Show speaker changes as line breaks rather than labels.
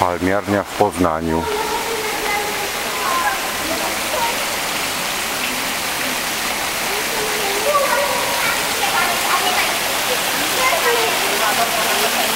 Palmiarnia w Poznaniu. Thank you.